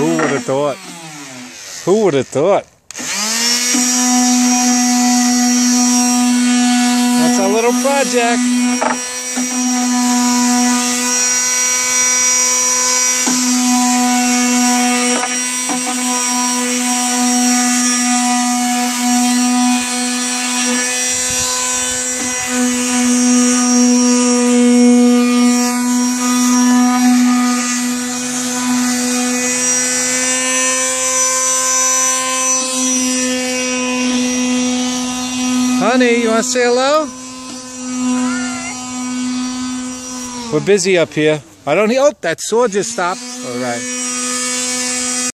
Who would have thought? Who would have thought? That's our little project. Honey, you want to say hello? We're busy up here. I don't hear. Oh, that saw just stopped. All right.